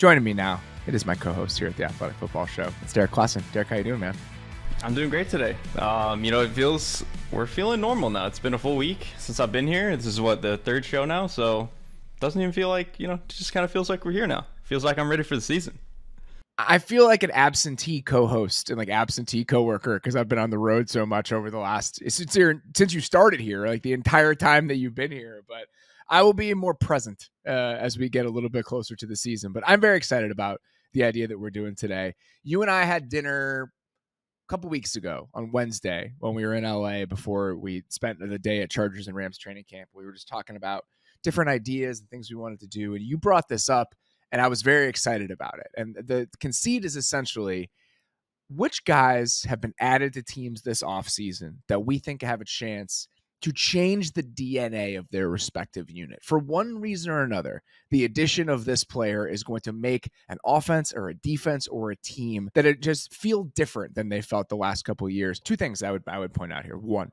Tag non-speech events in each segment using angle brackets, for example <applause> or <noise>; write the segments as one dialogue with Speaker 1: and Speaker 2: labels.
Speaker 1: Joining me now, it is my co-host here at the Athletic Football Show. It's Derrik Klassen. Derrik, how you doing, man?
Speaker 2: I'm doing great today. Um, you know, it feels we're feeling normal now. It's been a full week since I've been here. This is what the third show now, so it doesn't even feel like you know. It just kind of feels like we're here now. Feels like I'm ready for the season.
Speaker 1: I feel like an absentee co-host and like absentee coworker because I've been on the road so much over the last since you since you started here, like the entire time that you've been here. But I will be more present uh, as we get a little bit closer to the season. But I'm very excited about the idea that we're doing today. You and I had dinner a couple weeks ago on Wednesday when we were in LA before we spent the day at Chargers and Rams training camp. We were just talking about different ideas and things we wanted to do. And you brought this up, and I was very excited about it. And the conceit is essentially which guys have been added to teams this offseason that we think have a chance to change the DNA of their respective unit. For one reason or another, the addition of this player is going to make an offense or a defense or a team that it just feel different than they felt the last couple years. Two things I would I would point out here. One,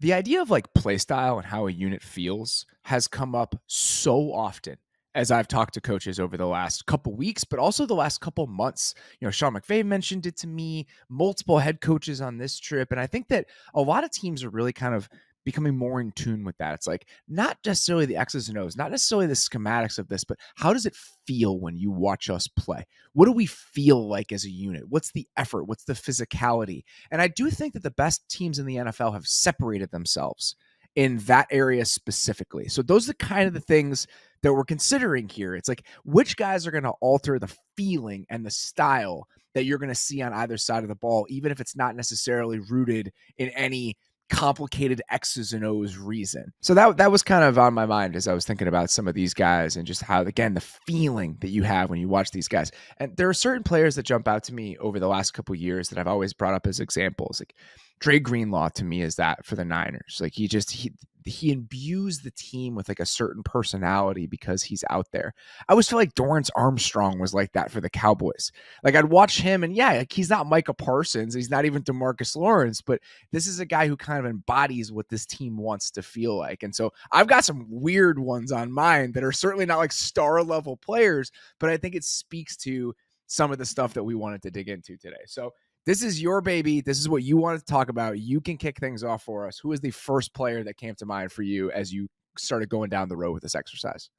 Speaker 1: the idea of like play style and how a unit feels has come up so often as I've talked to coaches over the last couple weeks, but also the last couple months. You know, Sean McVay mentioned it to me, multiple head coaches on this trip. And I think that a lot of teams are really kind of becoming more in tune with that. It's like not necessarily the X's and O's, not necessarily the schematics of this, but how does it feel when you watch us play? What do we feel like as a unit? What's the effort? What's the physicality? And I do think that the best teams in the NFL have separated themselves in that area specifically. So those are the kind of the things that we're considering here. It's like which guys are going to alter the feeling and the style that you're going to see on either side of the ball, even if it's not necessarily rooted in any complicated X's and O's reason. So that that was kind of on my mind as I was thinking about some of these guys and just how again the feeling that you have when you watch these guys. And there are certain players that jump out to me over the last couple years that I've always brought up as examples. Like Dre Greenlaw to me is that for the Niners. Like he just he he imbues the team with like a certain personality because he's out there. I always feel like Dorance Armstrong was like that for the Cowboys. Like I'd watch him and yeah, like he's not Micah Parsons, he's not even Demarcus Lawrence, but this is a guy who kind of embodies what this team wants to feel like. And so I've got some weird ones on mine that are certainly not like star level players, but I think it speaks to some of the stuff that we wanted to dig into today. So this is your baby. This is what you wanted to talk about. You can kick things off for us. Who is the first player that came to mind for you as you started going down the road with this exercise?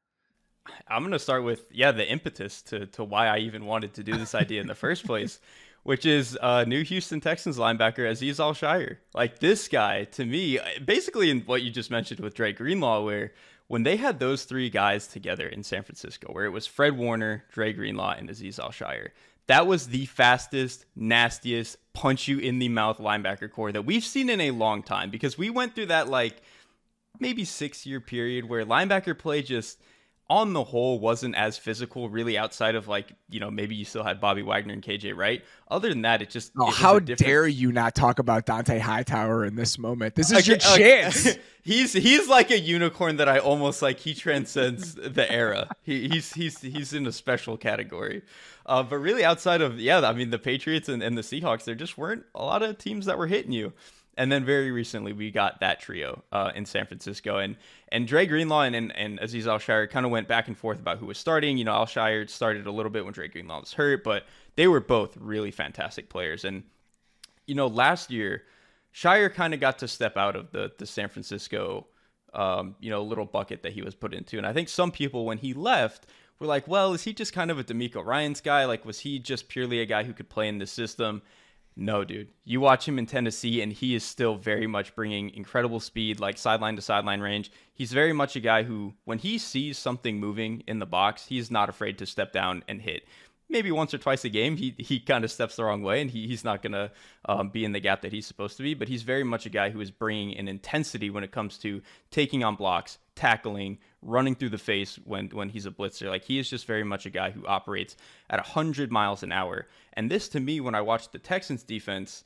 Speaker 2: I'm gonna start with yeah the impetus to to why I even wanted to do this idea in the first place, <laughs> which is uh, new Houston Texans linebacker Azeez Al-Shaair. Like this guy to me, basically in what you just mentioned with Dre Greenlaw, where when they had those three guys together in San Francisco, where it was Fred Warner, Dre Greenlaw, and Azeez Al-Shaair, that was the fastest, nastiest, punch you in the mouth linebacker core that we've seen in a long time because we went through that like maybe six year period where linebacker play just on the whole wasn't as physical really outside of like you know maybe you still had bobby wagner and kj wright. Other than that it just
Speaker 1: oh,
Speaker 2: it
Speaker 1: how dare you not talk about Dont'a hightower in this moment? This is okay, your chance.
Speaker 2: okay. <laughs> he's he's like a unicorn that i almost like he transcends the era. He, he's he's he's in a special category. Uh, but really outside of yeah i mean the patriots and, and the seahawks there just weren't a lot of teams that were hitting you and then very recently we got that trio uh, in San Francisco, and and Dre Greenlaw and, and, and Azeez Al-Shaair kind of went back and forth about who was starting. You know, Al-Shaair started a little bit when Dre Greenlaw was hurt, but they were both really fantastic players. And you know, last year, Shaair kind of got to step out of the the San Francisco, um, you know, little bucket that he was put into, and I think some people when he left were like, well, is he just kind of a DeMeco Ryans guy? Like, was he just purely a guy who could play in the system? No, dude. You watch him in Tennessee, and he is still very much bringing incredible speed, like sideline to sideline range. He's very much a guy who, when he sees something moving in the box, he's not afraid to step down and hit maybe once or twice a game he he kind of steps the wrong way and he, he's not going to um, be in the gap that he's supposed to be but he's very much a guy who is bringing an intensity when it comes to taking on blocks tackling running through the face when when he's a blitzer like he is just very much a guy who operates at 100 miles an hour and this to me when i watched the texans defense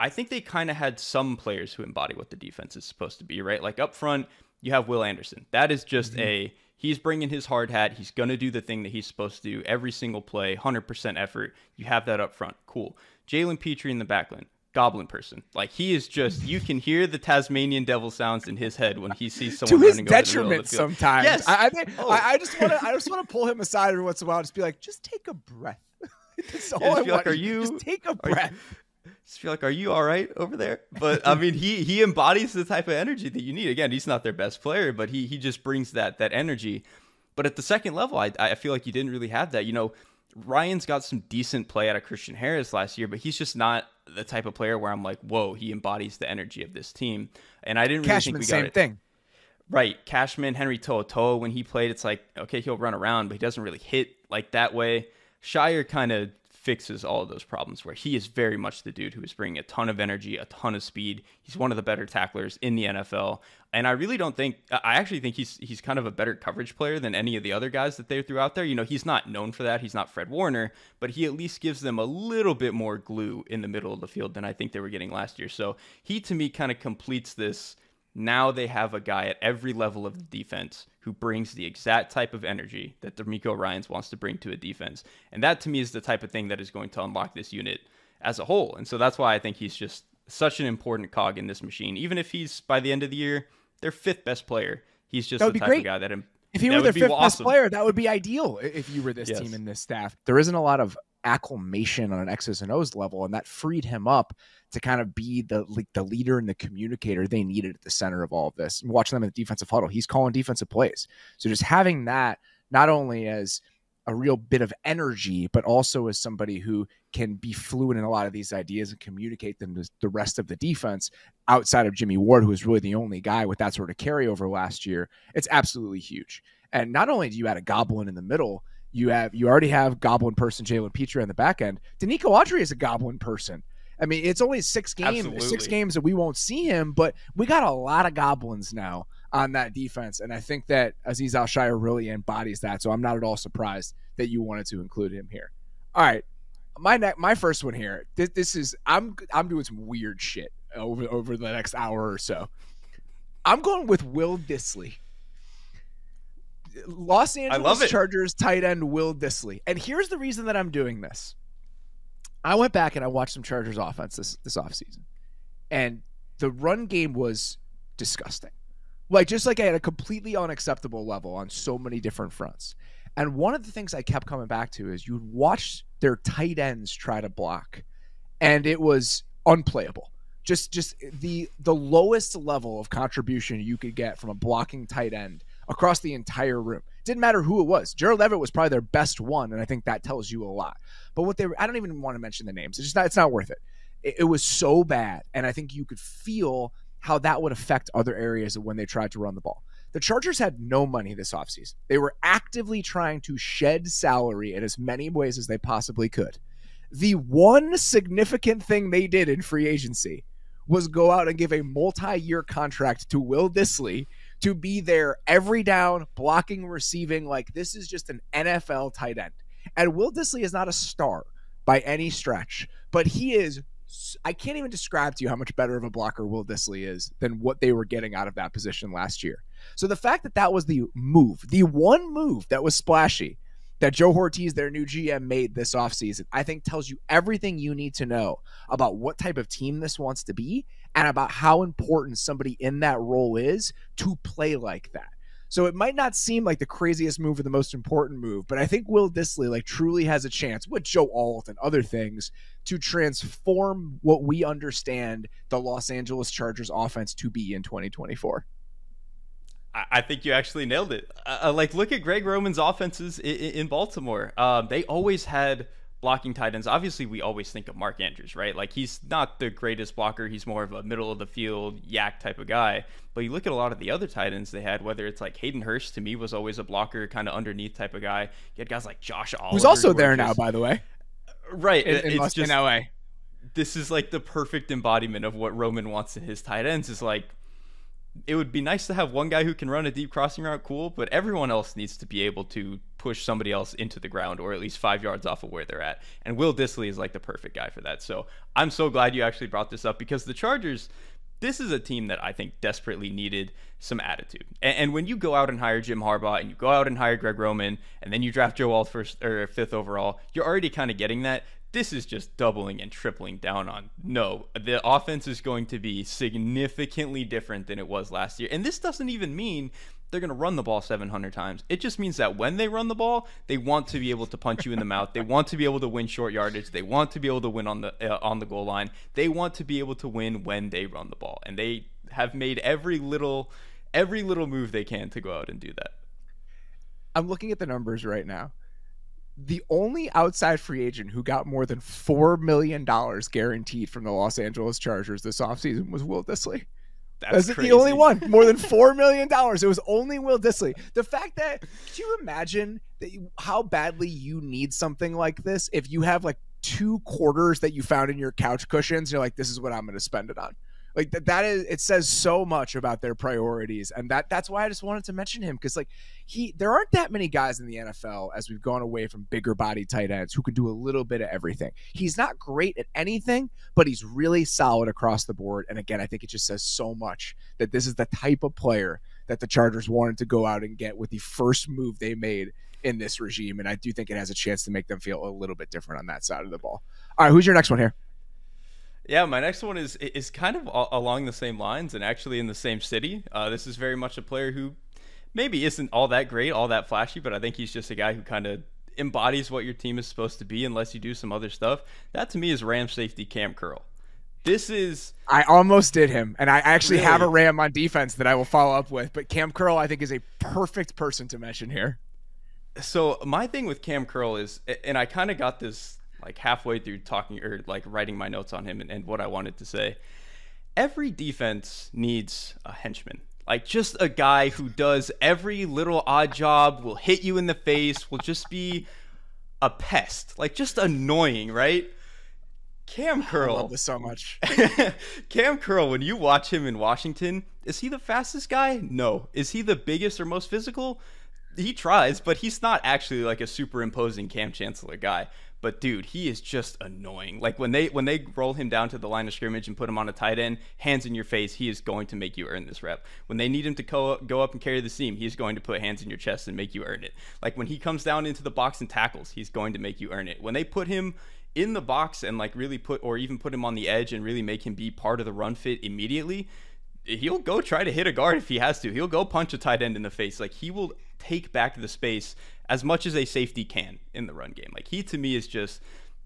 Speaker 2: i think they kind of had some players who embody what the defense is supposed to be right like up front you have will anderson that is just mm-hmm. a He's bringing his hard hat. He's going to do the thing that he's supposed to do every single play, 100% effort. You have that up front. Cool. Jalen Pitre in the backline. Goblin person. Like he is just you can hear the Tasmanian devil sounds in his head when he sees someone
Speaker 1: to his detriment sometimes.
Speaker 2: Yes.
Speaker 1: I, I, think,
Speaker 2: Oh.
Speaker 1: I, I just want to I just want to pull him aside every once in a while, and just be like, just take a breath. <laughs> That's all
Speaker 2: just
Speaker 1: I want.
Speaker 2: like, are
Speaker 1: Just
Speaker 2: you-
Speaker 1: take a
Speaker 2: are you-
Speaker 1: breath? <laughs>
Speaker 2: Just feel like, are you all right over there? But I mean, he he embodies the type of energy that you need. Again, he's not their best player, but he he just brings that that energy. But at the second level, I I feel like you didn't really have that. You know, Ryans got some decent play out of Christian Harris last year, but he's just not the type of player where I'm like, whoa, he embodies the energy of this team. And I didn't really
Speaker 1: Cashman,
Speaker 2: think we
Speaker 1: same
Speaker 2: got it.
Speaker 1: thing.
Speaker 2: Right, Cashman, Henry To'oto'o, when he played, it's like okay, he'll run around, but he doesn't really hit like that way. Shaair kind of fixes all of those problems where he is very much the dude who is bringing a ton of energy, a ton of speed. He's one of the better tacklers in the NFL, and I really don't think I actually think he's he's kind of a better coverage player than any of the other guys that they threw out there. You know, he's not known for that. He's not Fred Warner, but he at least gives them a little bit more glue in the middle of the field than I think they were getting last year. So he to me kind of completes this now they have a guy at every level of the defense who brings the exact type of energy that DeMeco Ryans wants to bring to a defense. And that to me is the type of thing that is going to unlock this unit as a whole. And so that's why I think he's just such an important cog in this machine. Even if he's by the end of the year their fifth best player, he's just the type
Speaker 1: great.
Speaker 2: of guy that im-
Speaker 1: If he were their fifth best player, that would be ideal if you were this
Speaker 2: Yes.
Speaker 1: team and this staff. There isn't a lot of acclamation on an X's and O's level, and that freed him up to kind of be the like the leader and the communicator they needed at the center of all of this. And watching them in the defensive huddle, he's calling defensive plays. So just having that not only as a real bit of energy, but also as somebody who can be fluent in a lot of these ideas and communicate them to the rest of the defense outside of Jimmy Ward, who was really the only guy with that sort of carryover last year. It's absolutely huge. And not only do you add a goblin in the middle, you have you already have goblin person Jalen Pitre on the back end. Denico Autry is a goblin person. I mean, it's only six games, six games that we won't see him, but we got a lot of goblins now on that defense, and I think that Azeez Al-Shaair really embodies that. So I'm not at all surprised that you wanted to include him here. All right, my ne- my first one here. This, this is I'm I'm doing some weird shit over over the next hour or so. I'm going with Will Dissly. Los Angeles. Chargers tight end Will Dissly. And here's the reason that I'm doing this. I went back and I watched some Chargers offense this this offseason. And the run game was disgusting. Like just like at a completely unacceptable level on so many different fronts. And one of the things I kept coming back to is you'd watch their tight ends try to block and it was unplayable. Just just the the lowest level of contribution you could get from a blocking tight end across the entire room. Didn't matter who it was. Gerald Everett was probably their best one, and I think that tells you a lot. But what they were, I don't even want to mention the names. It's just not it's not worth it. It, it was so bad, and I think you could feel how that would affect other areas when they tried to run the ball. The Chargers had no money this offseason. They were actively trying to shed salary in as many ways as they possibly could. The one significant thing they did in free agency was go out and give a multi-year contract to Will Dissly to be there every down, blocking, receiving. Like this is just an NFL tight end. And Will Dissly is not a star by any stretch, but he is. I can't even describe to you how much better of a blocker Will Dissly is than what they were getting out of that position last year. So the fact that that was the move, the one move that was splashy that Joe Hortiz, their new GM, made this offseason, I think tells you everything you need to know about what type of team this wants to be and about how important somebody in that role is to play like that. So it might not seem like the craziest move or the most important move, but I think Will Dissly like truly has a chance with Joe Alt and other things to transform what we understand the Los Angeles Chargers offense to be in 2024.
Speaker 2: I think you actually nailed it. Uh, like, look at Greg Roman's offenses in, in Baltimore. Um, they always had blocking tight ends. Obviously, we always think of Mark Andrews, right? Like, he's not the greatest blocker. He's more of a middle of the field YAC type of guy. But you look at a lot of the other tight ends they had, whether it's like Hayden Hurst to me was always a blocker, kind of underneath type of guy. You had guys like Josh Oliver,
Speaker 1: Who's also there now, by the way,
Speaker 2: right?
Speaker 1: in, in,
Speaker 2: it's just
Speaker 1: in LA.
Speaker 2: this is like the perfect embodiment of what Roman wants in his tight ends. Is like it would be nice to have one guy who can run a deep crossing route, cool, but everyone else needs to be able to push somebody else into the ground or at least five yards off of where they're at. And Will Dissly is like the perfect guy for that. So I'm so glad you actually brought this up because the Chargers, this is a team that I think desperately needed some attitude. And, and, when you go out and hire Jim Harbaugh and you go out and hire Greg Roman and then you draft Joe Alt first or fifth overall, you're already kind of getting that. This is just doubling and tripling down on no. The offense is going to be significantly different than it was last year. And this doesn't even mean they're going to run the ball 700 times. It just means that when they run the ball, they want to be able to punch you in the mouth. They want to be able to win short yardage. They want to be able to win on the uh, on the goal line. They want to be able to win when they run the ball. And they have made every little every little move they can to go out and do that.
Speaker 1: I'm looking at the numbers right now. The only outside free agent who got more than $4 million guaranteed from the Los Angeles Chargers this offseason was Will Dissly. That's, That's the only one. More than <laughs> four million dollars. It was only Will Dissly. The fact that could you imagine that you, how badly you need something like this if you have like two quarters that you found in your couch cushions, you're like, this is what I'm going to spend it on like that, that is it says so much about their priorities and that that's why i just wanted to mention him because like he there aren't that many guys in the nfl as we've gone away from bigger body tight ends who can do a little bit of everything. He's not great at anything but he's really solid across the board and again i think it just says so much that this is the type of player that the chargers wanted to go out and get with the first move they made in this regime and i do think it has a chance to make them feel a little bit different on that side of the ball. All right who's your next one here
Speaker 2: yeah, my next one is is kind of along the same lines and actually in the same city. Uh, this is very much a player who maybe isn't all that great, all that flashy, but I think he's just a guy who kind of embodies what your team is supposed to be unless you do some other stuff. That to me is Ram safety Cam Curl. This is
Speaker 1: I almost did him, and I actually really? have a Ram on defense that I will follow up with. But Cam Curl, I think, is a perfect person to mention here.
Speaker 2: So my thing with Cam Curl is, and I kind of got this like halfway through talking or like writing my notes on him and, and what I wanted to say. Every defense needs a henchman. Like just a guy who does every little odd job, will hit you in the face, will just be a pest. Like just annoying, right? Cam Curl.
Speaker 1: I love this so much. <laughs>
Speaker 2: Cam Curl, when you watch him in Washington, is he the fastest guy? No. Is he the biggest or most physical? He tries, but he's not actually like a super imposing Kam Chancellor guy. But dude, he is just annoying. Like when they when they roll him down to the line of scrimmage and put him on a tight end, hands in your face, he is going to make you earn this rep. When they need him to go, go up and carry the seam, he's going to put hands in your chest and make you earn it. Like when he comes down into the box and tackles, he's going to make you earn it. When they put him in the box and like really put or even put him on the edge and really make him be part of the run fit immediately, he'll go try to hit a guard if he has to. He'll go punch a tight end in the face. Like he will take back the space as much as a safety can in the run game. Like he to me is just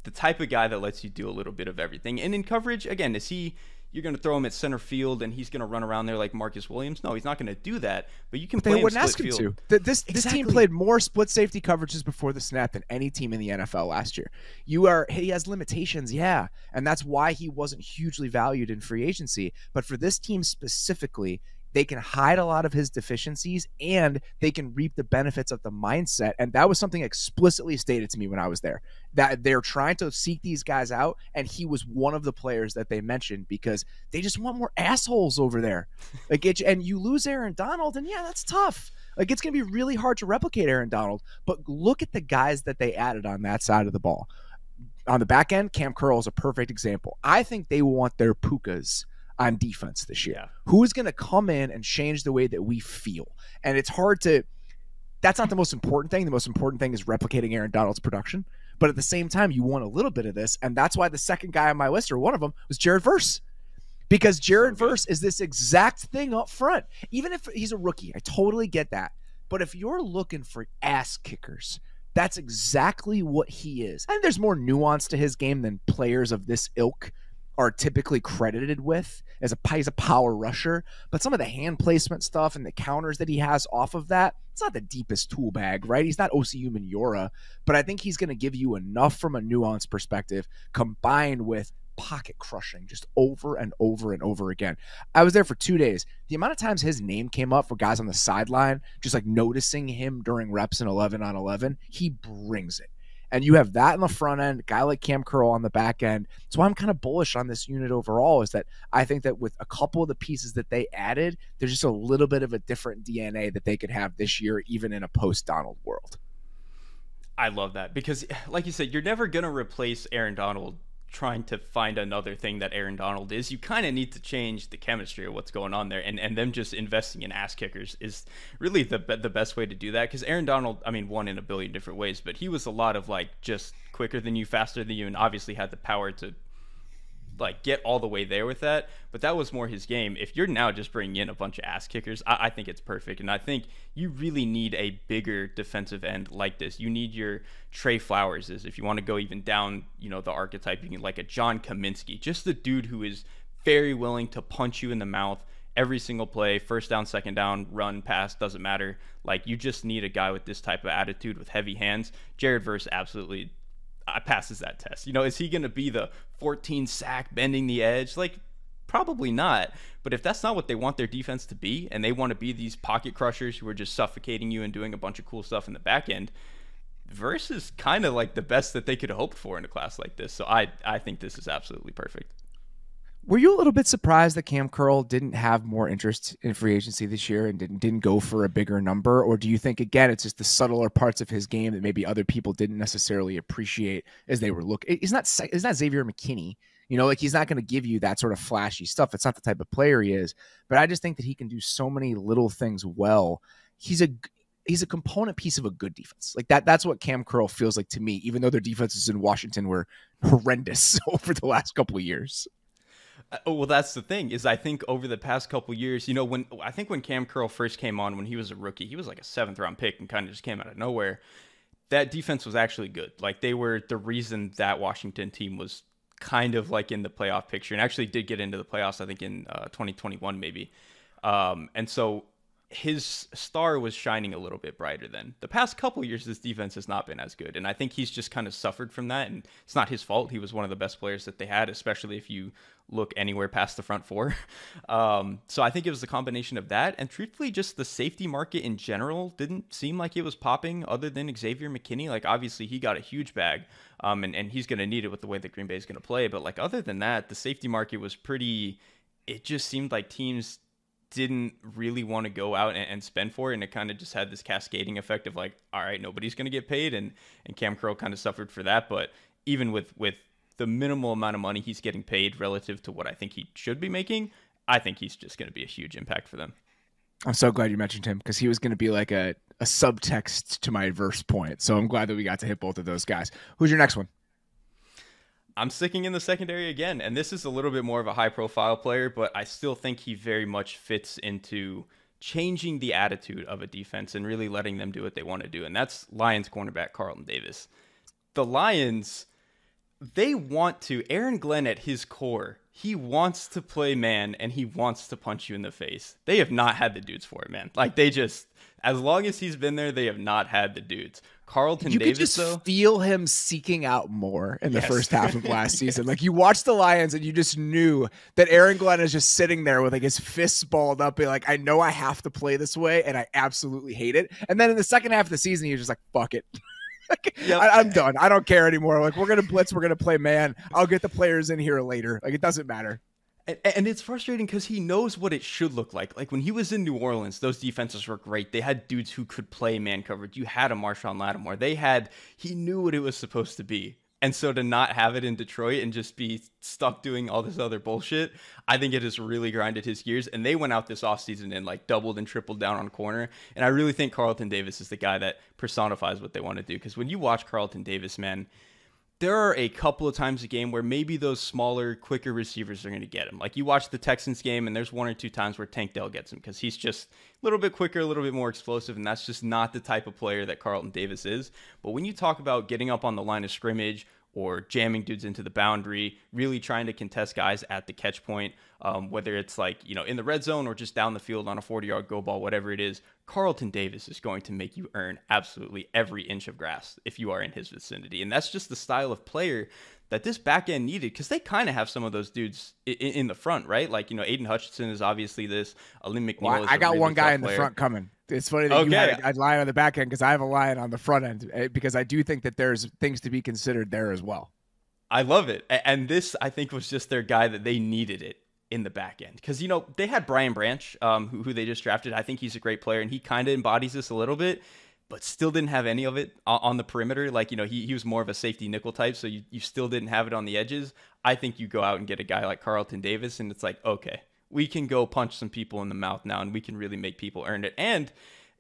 Speaker 2: the type of guy that lets you do a little bit of everything. And in coverage, again, is he you're going to throw him at center field and he's going to run around there like Marcus Williams. No, he's not going to do that. But you can. Play they wouldn't ask him field.
Speaker 1: to. This exactly. this team played more split safety coverages before the snap than any team in the NFL last year. You are he has limitations, yeah, and that's why he wasn't hugely valued in free agency. But for this team specifically, they can hide a lot of his deficiencies and they can reap the benefits of the mindset. And that was something explicitly stated to me when I was there that they're trying to seek these guys out. And he was one of the players that they mentioned because they just want more assholes over there. <laughs> Like, it, and you lose Aaron Donald, and yeah, that's tough. Like, it's going to be really hard to replicate Aaron Donald. But look at the guys that they added on that side of the ball. On the back end, Cam Curl is a perfect example. I think they want their Pukas on defense this year. Yeah. Who is going to come in and change the way that we feel? And it's hard to. That's not the most important thing. The most important thing is replicating Aaron Donald's production. But at the same time, you want a little bit of this, and that's why the second guy on my list, or one of them, was Jared Verse. Because Jared Verse is this exact thing up front. Even if he's a rookie, I totally get that. But if you're looking for ass kickers, that's exactly what he is. And there's more nuance to his game than players of this ilk are typically credited with as a he's a power rusher, but some of the hand placement stuff and the counters that he has off of that, it's not the deepest tool bag, right? He's not Osi Umenyiora, but I think he's going to give you enough from a nuance perspective combined with pocket crushing just over and over and over again. I was there for two days. The amount of times his name came up for guys on the sideline, just like noticing him during reps in 11 on 11, he brings it and you have that in the front end, guy like Cam Curl on the back end. So I'm kind of bullish on this unit overall. Is that I think that with a couple of the pieces that they added, there's just a little bit of a different DNA that they could have this year, even in a post Donald world.
Speaker 2: I love that because, like you said, you're never gonna replace Aaron Donald trying to find another thing that Aaron Donald is. You kind of need to change the chemistry of what's going on there, and and them just investing in ass kickers is really the the best way to do that. Because Aaron Donald, I mean, won in a billion different ways, but he was a lot of like just quicker than you, faster than you, and obviously had the power to like get all the way there with that. But that was more his game. If you're now just bringing in a bunch of ass kickers, I, I, think it's perfect. And I think you really need a bigger defensive end like this. You need your Trey Flowers is if you want to go even down, you know, the archetype, you can like a John Cominsky, just the dude who is very willing to punch you in the mouth every single play, first down, second down, run, pass, doesn't matter. Like you just need a guy with this type of attitude with heavy hands. Jared Verse absolutely passes that test. You know, is he going to be the 14 sack bending the edge? Like, probably not. But if that's not what they want their defense to be, and they want to be these pocket crushers who are just suffocating you and doing a bunch of cool stuff in the back end, Verse is kind of like the best that they could hoped for in a class like this. So I I think this is absolutely perfect.
Speaker 1: Were you a little bit surprised that Cam Curl didn't have more interest in free agency this year and didn't didn't go for a bigger number, or do you think again it's just the subtler parts of his game that maybe other people didn't necessarily appreciate as they were looking? He's not he's not Xavier McKinney, you know, like he's not going to give you that sort of flashy stuff. It's not the type of player he is, but I just think that he can do so many little things well. He's a he's a component piece of a good defense. Like that that's what Cam Curl feels like to me, even though their defenses in Washington were horrendous <laughs> over the last couple of years.
Speaker 2: Oh, well, that's the thing is I think over the past couple years, you know, when I think when Cam Curl first came on when he was a rookie, he was like a seventh round pick and kind of just came out of nowhere. That defense was actually good. Like they were the reason that Washington team was kind of like in the playoff picture and actually did get into the playoffs. I think in uh, 2021 maybe. Um, and so his star was shining a little bit brighter then. The past couple years, this defense has not been as good, and I think he's just kind of suffered from that. And it's not his fault. He was one of the best players that they had, especially if you look anywhere past the front four. <laughs> Um, so I think it was the combination of that, and truthfully, just the safety market in general didn't seem like it was popping. Other than Xavier McKinney, like obviously he got a huge bag, um, and and he's going to need it with the way that Green Bay is going to play. But like other than that, the safety market was pretty. It just seemed like teams didn't really want to go out and, and spend for it, and it kind of just had this cascading effect of like, all right, nobody's going to get paid, and and Cam Curl kind of suffered for that. But even with with the minimal amount of money he's getting paid relative to what I think he should be making, I think he's just going to be a huge impact for them.
Speaker 1: I'm so glad you mentioned him because he was going to be like a, a subtext to my verse point. So I'm glad that we got to hit both of those guys. Who's your next one?
Speaker 2: I'm sticking in the secondary again, and this is a little bit more of a high profile player, but I still think he very much fits into changing the attitude of a defense and really letting them do what they want to do. And that's Lions cornerback Carlton Davis. The Lions, they want to, Aaron Glenn at his core, he wants to play man and he wants to punch you in the face. They have not had the dudes for it, man. Like they just, as long as he's been there, they have not had the dudes. Carlton
Speaker 1: you
Speaker 2: Davis,
Speaker 1: could just
Speaker 2: though,
Speaker 1: feel him seeking out more in the yes. first half of last <laughs> season. Like you watched the Lions and you just knew that Aaron Glenn is just sitting there with like his fists balled up, being like, I know I have to play this way and I absolutely hate it. And then in the second half of the season, he was just like, fuck it. <laughs> like, yep. I, am done. I don't care anymore. Like we're gonna blitz, we're gonna play man. I'll get the players in here later. Like it doesn't matter.
Speaker 2: And, it's frustrating because he knows what it should look like. Like when he was in New Orleans, those defenses were great. They had dudes who could play man coverage. You had a Marshon Lattimore. They had, he knew what it was supposed to be. And so to not have it in Detroit and just be stuck doing all this other bullshit, I think it has really grinded his gears. And they went out this offseason and like doubled and tripled down on corner. And I really think Carlton Davis is the guy that personifies what they want to do. Because when you watch Carlton Davis, man, there are a couple of times a game where maybe those smaller, quicker receivers are going to get him. Like you watch the Texans game, and there's one or two times where Tank Dell gets him because he's just a little bit quicker, a little bit more explosive, and that's just not the type of player that Carlton Davis is. But when you talk about getting up on the line of scrimmage or jamming dudes into the boundary, really trying to contest guys at the catch point, um, whether it's like, you know, in the red zone or just down the field on a 40 yard go ball, whatever it is, Carlton Davis is going to make you earn absolutely every inch of grass if you are in his vicinity. And that's just the style of player that this back end needed because they kind of have some of those dudes in, in, the front, right? Like, you know, Aidan Hutchinson is obviously this. Alim McNeill well,
Speaker 1: I got
Speaker 2: really
Speaker 1: one guy in
Speaker 2: player.
Speaker 1: the front coming. It's funny that okay. you had a line on the back end because I have a lion on the front end eh, because I do think that there's things to be considered there as well.
Speaker 2: I love it. And this, I think, was just their guy that they needed it in the back end. Because, you know, they had Brian Branch, um, who, who they just drafted. I think he's a great player, and he kind of embodies this a little bit. but still didn't have any of it on the perimeter. Like, you know, he, he was more of a safety nickel type, so you, you still didn't have it on the edges. I think you go out and get a guy like Carlton Davis, and it's like, okay, we can go punch some people in the mouth now, and we can really make people earn it. And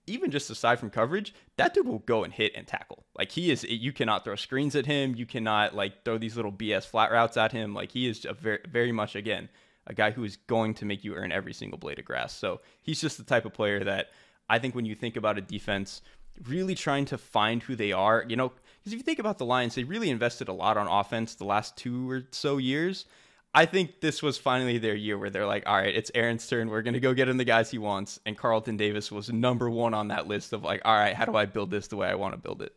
Speaker 2: even just aside from coverage, that dude will go and hit and tackle. Like he is, you cannot throw screens at him. You cannot like throw these little BS flat routes at him. Like he is very, very much again a guy who is going to make you earn every single blade of grass. So he's just the type of player that I think when you think about a defense, really trying to find who they are, you know, because if you think about the Lions, they really invested a lot on offense the last two or so years. I think this was finally their year where they're like, all right, it's Aaron's turn. We're going to go get him the guys he wants. And Carlton Davis was number one on that list of like, all right, how do I build this the way I want to build it?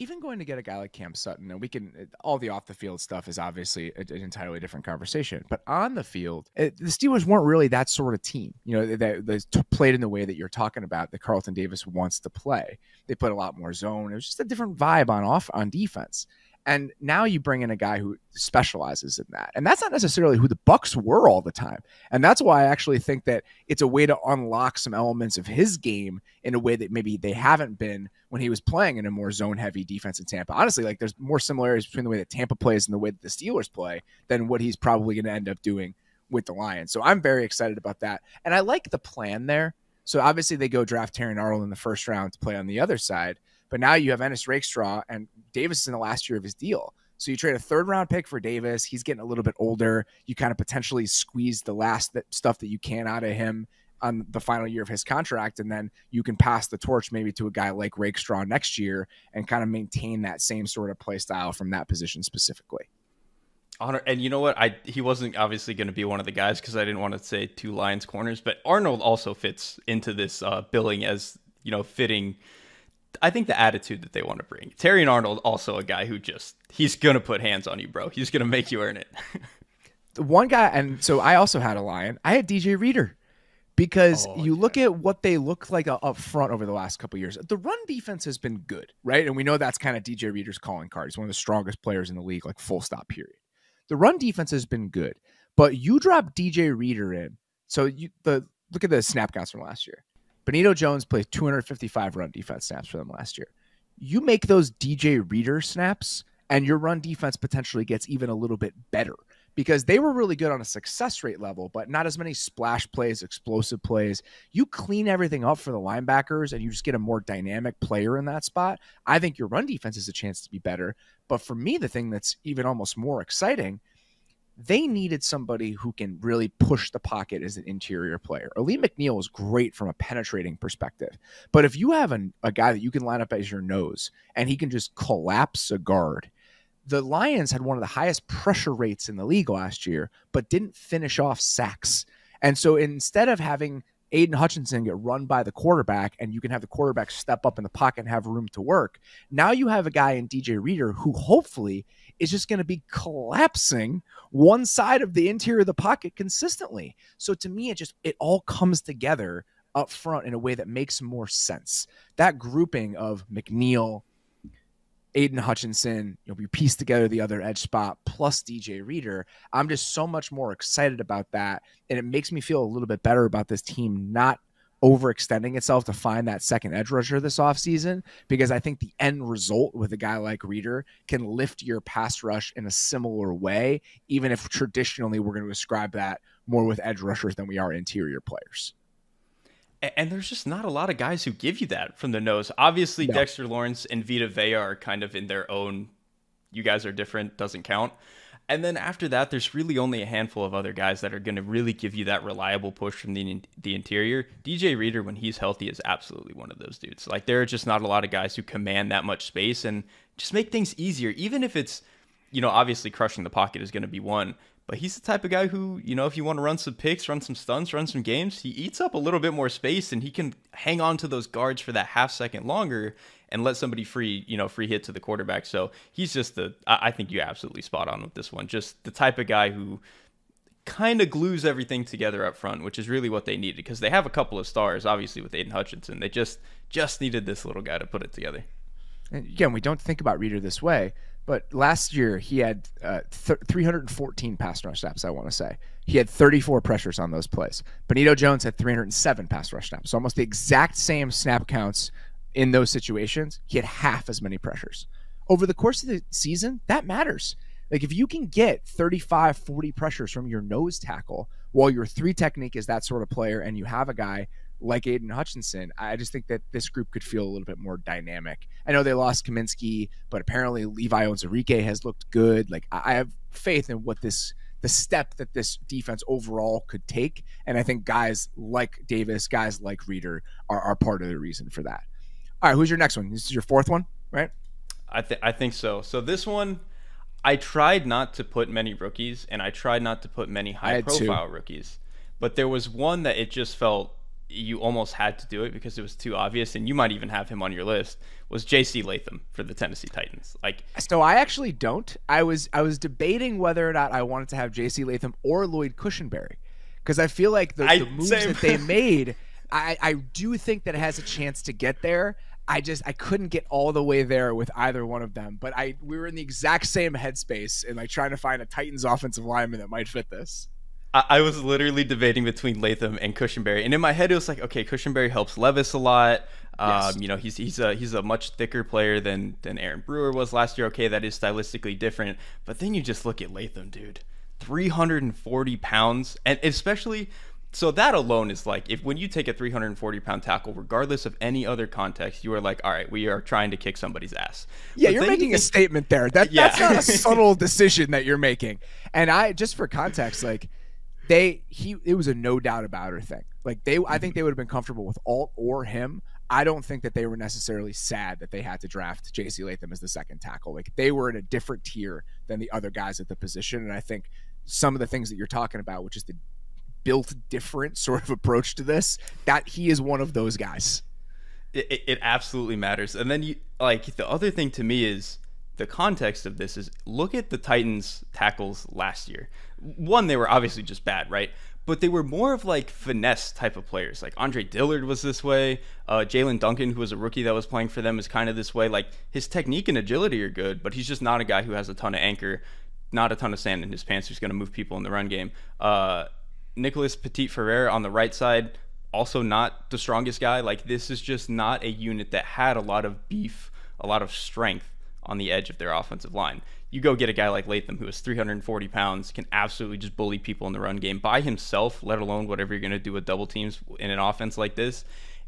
Speaker 1: Even going to get a guy like Cam Sutton, and we can, all the off the field stuff is obviously an entirely different conversation. But on the field, it, the Steelers weren't really that sort of team, you know, that, that played in the way that you're talking about that Carlton Davis wants to play. They played a lot more zone. It was just a different vibe on off on defense. And now you bring in a guy who specializes in that. And that's not necessarily who the Bucs were all the time. And that's why I actually think that it's a way to unlock some elements of his game in a way that maybe they haven't been when he was playing in a more zone heavy defense in Tampa. Honestly, like there's more similarities between the way that Tampa plays and the way that the Steelers play than what he's probably going to end up doing with the Lions. So I'm very excited about that. And I like the plan there. So obviously they go draft Terrion Arnold in the first round to play on the other side. But now you have Ennis Rakestraw and Davis is in the last year of his deal. So you trade a third round pick for Davis. He's getting a little bit older. You kind of potentially squeeze the last stuff that you can out of him on the final year of his contract, and then you can pass the torch maybe to a guy like Rakestraw next year and kind of maintain that same sort of play style from that position specifically.
Speaker 2: Honor, and you know what? I he wasn't obviously going to be one of the guys because I didn't want to say two Lions corners, but Arnold also fits into this uh, billing as you know fitting I think the attitude that they want to bring. Terrion Arnold, also a guy who just he's gonna put hands on you, bro. He's gonna make you earn it. <laughs>
Speaker 1: the one guy, and so I also had a lion. I had DJ Reader because oh, you yeah. look at what they look like uh, up front over the last couple years. The run defense has been good, right? And we know that's kind of DJ Reader's calling card. He's one of the strongest players in the league, like full stop. Period. The run defense has been good, but you drop DJ Reader in. So you the look at the snap counts from last year. Benito Jones played 255 run defense snaps for them last year. You make those DJ Reader snaps, and your run defense potentially gets even a little bit better because they were really good on a success rate level, but not as many splash plays, explosive plays. You clean everything up for the linebackers and you just get a more dynamic player in that spot. I think your run defense has a chance to be better. But for me, the thing that's even almost more exciting they needed somebody who can really push the pocket as an interior player. Alim McNeill is great from a penetrating perspective, but if you have an, a guy that you can line up as your nose and he can just collapse a guard, the Lions had one of the highest pressure rates in the league last year, but didn't finish off sacks. And so instead of having Aidan Hutchinson get run by the quarterback and you can have the quarterback step up in the pocket and have room to work. Now you have a guy in DJ Reader who hopefully is just going to be collapsing one side of the interior of the pocket consistently. So to me, it just it all comes together up front in a way that makes more sense. That grouping of McNeill, Aidan Hutchinson, you know, we piece together the other edge spot plus DJ Reader. I'm just so much more excited about that. And it makes me feel a little bit better about this team not overextending itself to find that second edge rusher this offseason because I think the end result with a guy like Reader can lift your pass rush in a similar way, even if traditionally we're going to ascribe that more with edge rushers than we are interior players.
Speaker 2: And there's just not a lot of guys who give you that from the nose. Obviously, no. Dexter Lawrence and Vita Vea are kind of in their own. You guys are different, doesn't count. And then after that, there's really only a handful of other guys that are going to really give you that reliable push from the the interior. DJ Reader, when he's healthy, is absolutely one of those dudes. Like there are just not a lot of guys who command that much space and just make things easier. Even if it's, you know, obviously crushing the pocket is going to be one, but he's the type of guy who, you know, if you want to run some picks, run some stunts, run some games, he eats up a little bit more space and he can hang on to those guards for that half second longer and let somebody free, you know, free hit to the quarterback. So he's just the, I think you absolutely spot on with this one. Just the type of guy who kind of glues everything together up front, which is really what they needed because they have a couple of stars, obviously with Aidan Hutchinson. They just just needed this little guy to put it together.
Speaker 1: And again, we don't think about Reader this way, but last year he had uh, th- 314 pass rush snaps. I want to say he had 34 pressures on those plays. Benito Jones had 307 pass rush snaps, so almost the exact same snap counts in those situations, he had half as many pressures. Over the course of the season, that matters. Like if you can get 35, 40 pressures from your nose tackle while your three technique is that sort of player and you have a guy like Aidan Hutchinson, I just think that this group could feel a little bit more dynamic. I know they lost Cominsky, but apparently Levi Onwuzurike has looked good. Like I have faith in what this the step that this defense overall could take. And I think guys like Davis, guys like Reader are, are part of the reason for that. All right, who's your next one? This is your fourth one, right?
Speaker 2: I think I think so. So this one, I tried not to put many rookies, and I tried not to put many high profile two. rookies. But there was one that it just felt you almost had to do it because it was too obvious, and you might even have him on your list. Was J.C. Latham for the Tennessee Titans? Like,
Speaker 1: so I actually don't. I was I was debating whether or not I wanted to have J.C. Latham or Lloyd Cushenberry because I feel like the, I, the moves same. that they <laughs> made. I, I do think that it has a chance to get there. I just I couldn't get all the way there with either one of them. But I we were in the exact same headspace and like trying to find a Titans offensive lineman that might fit this.
Speaker 2: I, was literally debating between Latham and Cushenberry, and in my head it was like, okay, Cushenberry helps Levis a lot. Um, yes. You know, he's he's a he's a much thicker player than than Aaron Brewer was last year. Okay, that is stylistically different, but then you just look at Latham, dude, 340 pounds, and especially so that alone is like if when you take a 340 pound tackle regardless of any other context you are like all right we are trying to kick somebody's ass
Speaker 1: yeah but you're making you a statement there that, yeah. that's not a <laughs> subtle decision that you're making and i just for context like they he it was a no doubt about her thing. Like they I think mm-hmm. they would have been comfortable with Alt or him. I don't think that they were necessarily sad that they had to draft JC Latham as the second tackle. Like they were in a different tier than the other guys at the position. And I think some of the things that you're talking about, which is the built different sort of approach to this, that he is one of those guys.
Speaker 2: It, it absolutely matters. And then you like the other thing to me is the context of this is look at the Titans tackles last year. One, they were obviously just bad, right? But they were more of like finesse type of players. Like Andre Dillard was this way. Uh, Jaelyn Duncan, who was a rookie that was playing for them, is kind of this way. Like his technique and agility are good, but he's just not a guy who has a ton of anchor, not a ton of sand in his pants, who's going to move people in the run game. Uh, Nicholas Petit Frere on the right side, also not the strongest guy. Like this is just not a unit that had a lot of beef, a lot of strength on the edge of their offensive line. You go get a guy like Latham, who is 340 pounds, can absolutely just bully people in the run game by himself, let alone whatever you're going to do with double teams in an offense like this.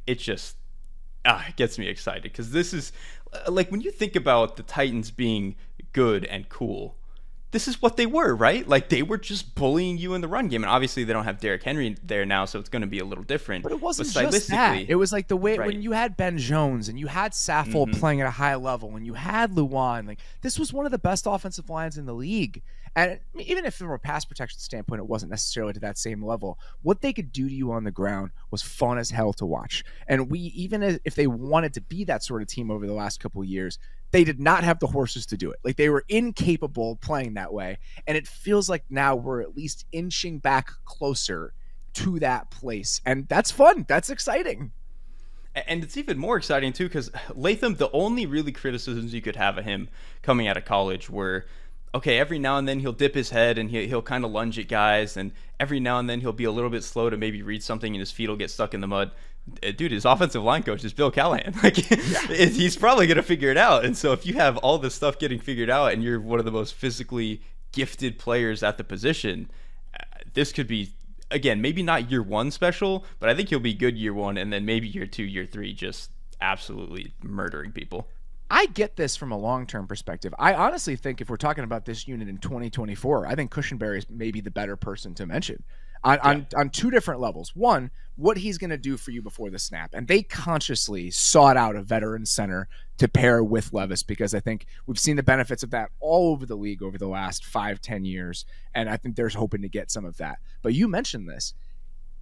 Speaker 2: It just ah, it gets me excited because this is like when you think about the Titans being good and cool, this is what they were, right? Like they were just bullying you in the run game, and obviously they don't have Derrick Henry there now, so it's going to be a little different.
Speaker 1: But it wasn't but just that. It was like the way right. when you had Ben Jones and you had Saffold mm-hmm. playing at a high level, and you had Lewan. Like this was one of the best offensive lines in the league. And even if from a pass protection standpoint, it wasn't necessarily to that same level. What they could do to you on the ground was fun as hell to watch. And we, even if they wanted to be that sort of team over the last couple years, they did not have the horses to do it. Like they were incapable playing that way. And it feels like now we're at least inching back closer to that place. And that's fun. That's exciting.
Speaker 2: And it's even more exciting too because Latham, the only really criticisms you could have of him coming out of college were okay, every now and then he'll dip his head and he, he'll kind of lunge at guys, and every now and then he'll be a little bit slow to maybe read something and his feet will get stuck in the mud. Uh, dude, his offensive line coach is Bill Callahan. <laughs> Like, yeah. he's probably going to figure it out. And so, if you have all this stuff getting figured out and you're one of the most physically gifted players at the position, uh, this could be, again, maybe not year one special, but I think he'll be good year one. And then maybe year two, year three, just absolutely murdering people.
Speaker 1: I get this from a long term perspective. I honestly think if we're talking about this unit in 2024, I think Cushenberry is maybe the better person to mention on, yeah. on, on two different levels. One, what he's going to do for you before the snap. And they consciously sought out a veteran center to pair with Levis because I think we've seen the benefits of that all over the league over the last five, ten years. And I think there's hoping to get some of that. But you mentioned this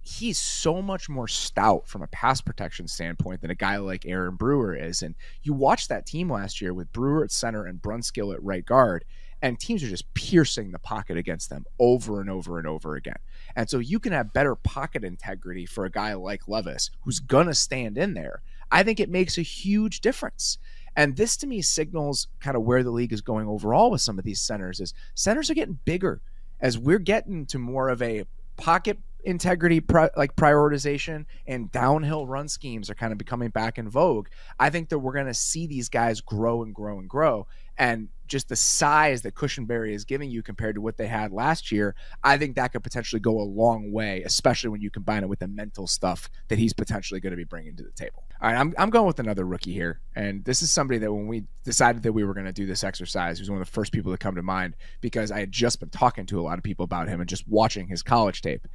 Speaker 1: he's so much more stout from a pass protection standpoint than a guy like Aaron Brewer is. And you watched that team last year with Brewer at center and Brunskill at right guard, and teams are just piercing the pocket against them over and over and over again. And so you can have better pocket integrity for a guy like Levis who's gonna stand in there. I think it makes a huge difference. And this to me signals kind of where the league is going overall with some of these centers is centers are getting bigger as we're getting to more of a pocket integrity pri- like prioritization and downhill run schemes are kind of becoming back in vogue i think that we're going to see these guys grow and grow and grow and just the size that Cushenberry is giving you compared to what they had last year, I think that could potentially go a long way, especially when you combine it with the mental stuff that he's potentially going to be bringing to the table. All right, I'm, I'm going with another rookie here. And this is somebody that when we decided that we were going to do this exercise, he was one of the first people to come to mind because I had just been talking to a lot of people about him and just watching his college tape.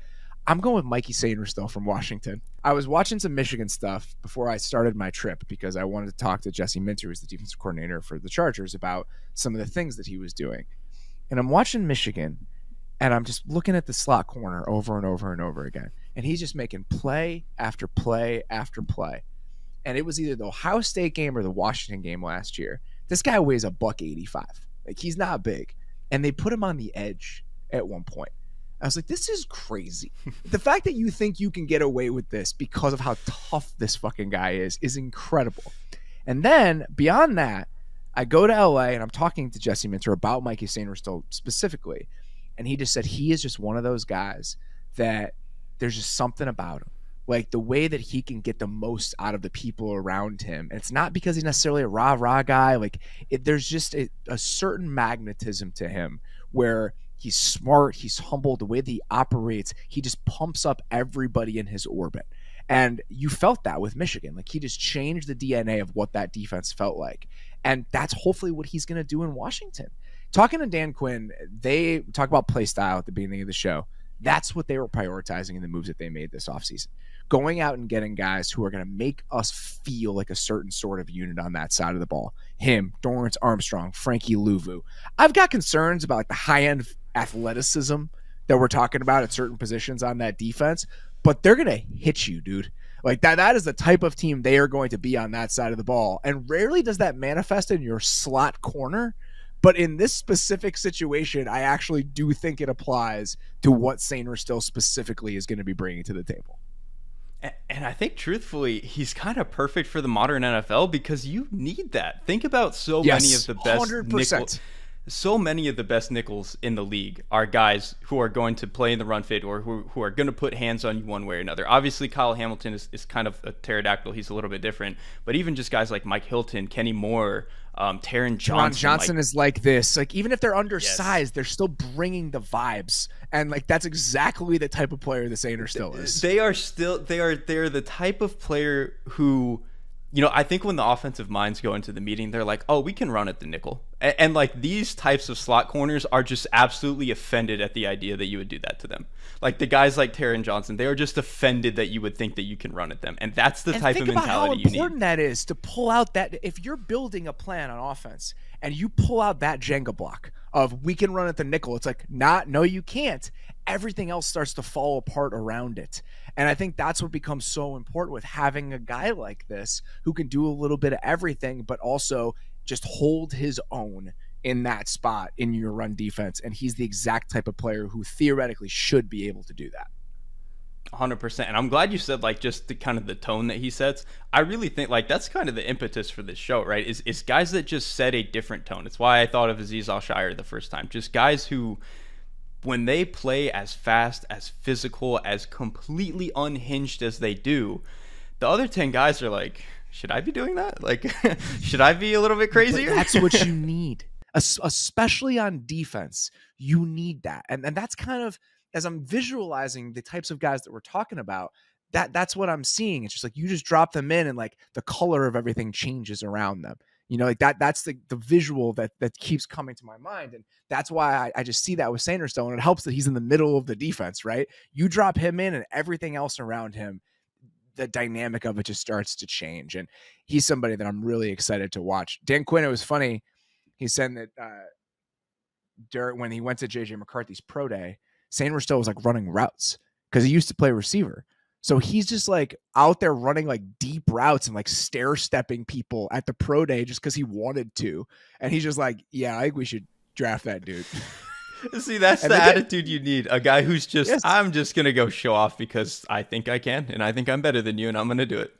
Speaker 1: I'm going with Mikey Sainristil from Washington. I was watching some Michigan stuff before I started my trip because I wanted to talk to Jesse Minter, who's the defensive coordinator for the Chargers, about some of the things that he was doing. And I'm watching Michigan and I'm just looking at the slot corner over and over and over again. And he's just making play after play after play. And it was either the Ohio State game or the Washington game last year. This guy weighs a buck 85. Like he's not big. And they put him on the edge at one point. I was like, this is crazy. the fact that you think you can get away with this because of how tough this fucking guy is is incredible. And then beyond that, I go to LA and I'm talking to Jesse Minter about Mikey Sainristil specifically. And he just said he is just one of those guys that there's just something about him. Like the way that he can get the most out of the people around him. And it's not because he's necessarily a rah rah guy. Like it, there's just a, a certain magnetism to him where He's smart. He's humble. The way that he operates, he just pumps up everybody in his orbit. And you felt that with Michigan. Like he just changed the DNA of what that defense felt like. And that's hopefully what he's going to do in Washington. Talking to Dan Quinn, they talk about play style at the beginning of the show. That's what they were prioritizing in the moves that they made this offseason going out and getting guys who are going to make us feel like a certain sort of unit on that side of the ball. Him, Dorance Armstrong, Frankie Luvu. I've got concerns about like the high end athleticism that we're talking about at certain positions on that defense, but they're going to hit you, dude. Like that that is the type of team they are going to be on that side of the ball. And rarely does that manifest in your slot corner. But in this specific situation, I actually do think it applies to what Sainristil specifically is going to be bringing to the table.
Speaker 2: And I think, truthfully, he's kind of perfect for the modern NFL because you need that. Think about so yes, many of the best 100%. nickel. So many of the best nickels in the league are guys who are going to play in the run fit or who, who are going to put hands on you one way or another. Obviously, Kyle Hamilton is, is kind of a pterodactyl. He's a little bit different. But even just guys like Mike Hilton, Kenny Moore, um, Taron Johnson.
Speaker 1: Johnson like, is like this. Like even if they're undersized, yes. they're still bringing the vibes, and like that's exactly the type of player this Sainer still is.
Speaker 2: They are still they are they're the type of player who you know, I think when the offensive minds go into the meeting, they're like, "Oh, we can run at the nickel," and, and, like these types of slot corners are just absolutely offended at the idea that you would do that to them. Like the guys like Taron Johnson, they are just offended that you would think that you can run at them, and that's the
Speaker 1: and
Speaker 2: type of mentality you need.
Speaker 1: How important that is to pull out that if you're building a plan on offense and you pull out that Jenga block of we can run at the nickel, it's like not, no, you can't. Everything else starts to fall apart around it. And I think that's what becomes so important with having a guy like this who can do a little bit of everything, but also just hold his own in that spot in your run defense. And he's the exact type of player who theoretically should be able to do that.
Speaker 2: 100% and i'm glad you said like just the kind of the tone that he sets i really think like that's kind of the impetus for this show right is, is guys that just set a different tone it's why i thought of Azeez Al-Shaair the first time just guys who when they play as fast, as physical, as completely unhinged as they do, the other 10 guys are like, should I be doing that? Like, <laughs> should I be a little bit crazier?
Speaker 1: But that's what you <laughs> need, especially on defense. You need that. And, and that's kind of, as I'm visualizing the types of guys that we're talking about, that that's what I'm seeing. It's just like you just drop them in and like the color of everything changes around them. You know, like that that's the the visual that that keeps coming to my mind. And that's why I, I just see that with Sainristil. And it helps that he's in the middle of the defense, right? You drop him in and everything else around him, the dynamic of it just starts to change. And he's somebody that I'm really excited to watch. Dan Quinn, it was funny. He said that uh during when he went to JJ McCarthy's pro day, Sainristil was like running routes because he used to play receiver. So he's just like out there running like deep routes and like stair stepping people at the pro day just because he wanted to. And he's just like, yeah, I think we should draft that dude. <laughs>
Speaker 2: See, that's and the attitude you need. A guy who's just, yes. I'm just going to go show off because I think I can and I think I'm better than you and I'm going to do it.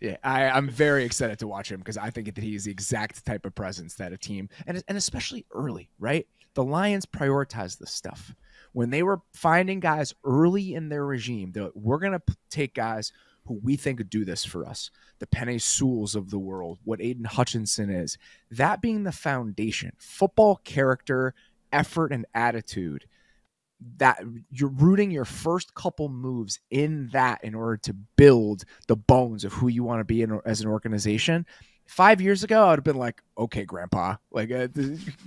Speaker 1: Yeah, I, I'm very excited to watch him because I think that he's the exact type of presence that a team, and, and especially early, right? The Lions prioritize this stuff when they were finding guys early in their regime, they're like, we're going to take guys who we think could do this for us, the Penei Sewells of the world, what Aidan Hutchinson is. That being the foundation, football character, effort, and attitude. That you're rooting your first couple moves in that in order to build the bones of who you want to be in, as an organization five years ago, I would have been like, okay, grandpa, like, uh,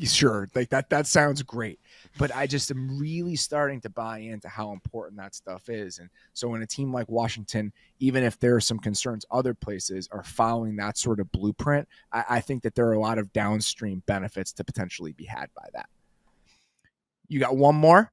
Speaker 1: sure, like that, that sounds great. But I just am really starting to buy into how important that stuff is. And so when a team like Washington, even if there are some concerns other places are following that sort of blueprint, I, I think that there are a lot of downstream benefits to potentially be had by that. You got one more?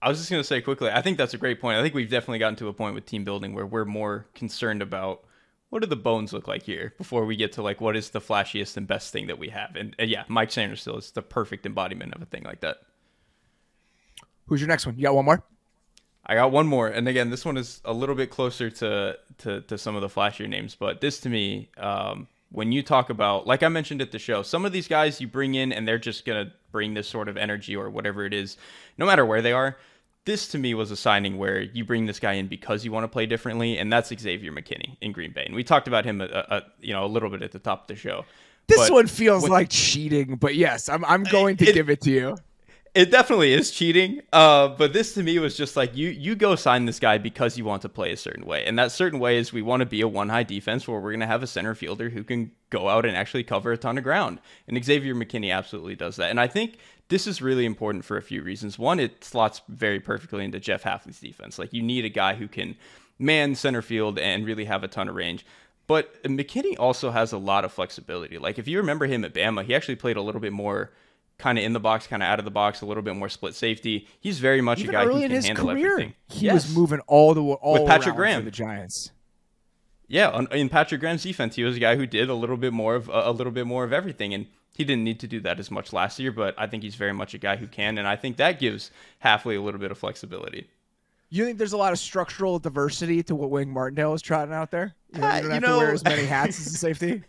Speaker 2: I was just going to say quickly, I think that's a great point. I think we've definitely gotten to a point with team building where we're more concerned about what do the bones look like here before we get to like what is the flashiest and best thing that we have? And, and yeah, Mike Sainristil is the perfect embodiment of a thing like that.
Speaker 1: Who's your next one? You got one more?
Speaker 2: I got one more, and again, this one is a little bit closer to to, to some of the flashier names, but this to me, um, when you talk about, like I mentioned at the show, some of these guys you bring in and they're just gonna bring this sort of energy or whatever it is, no matter where they are this to me was a signing where you bring this guy in because you want to play differently, and that's Xavier McKinney in Green Bay. And we talked about him, a, a you know, a little bit at the top of the show.
Speaker 1: This but one feels when, like cheating, but yes, I'm I'm going to it, give it to you.
Speaker 2: It definitely is cheating. Uh, but this to me was just like you you go sign this guy because you want to play a certain way, and that certain way is we want to be a one high defense where we're going to have a center fielder who can go out and actually cover a ton of ground. And Xavier McKinney absolutely does that. And I think this is really important for a few reasons. One, it slots very perfectly into Jeff Hafley's defense. Like you need a guy who can man center field and really have a ton of range. But McKinney also has a lot of flexibility. Like if you remember him at Bama, he actually played a little bit more kind of in the box, kind of out of the box, a little bit more split safety. He's very much Even a guy who can handle career, everything.
Speaker 1: He yes. was moving all the all with Patrick Graham the Giants.
Speaker 2: Yeah, in Patrick Graham's defense, he was a guy who did a little bit more of a little bit more of everything, and he didn't need to do that as much last year, but I think he's very much a guy who can, and I think that gives Hafley a little bit of flexibility.
Speaker 1: You think there's a lot of structural diversity to what Wink Martindale is trotting out there? You, know, you don't uh, you have know, to wear as many hats as a <laughs> safety.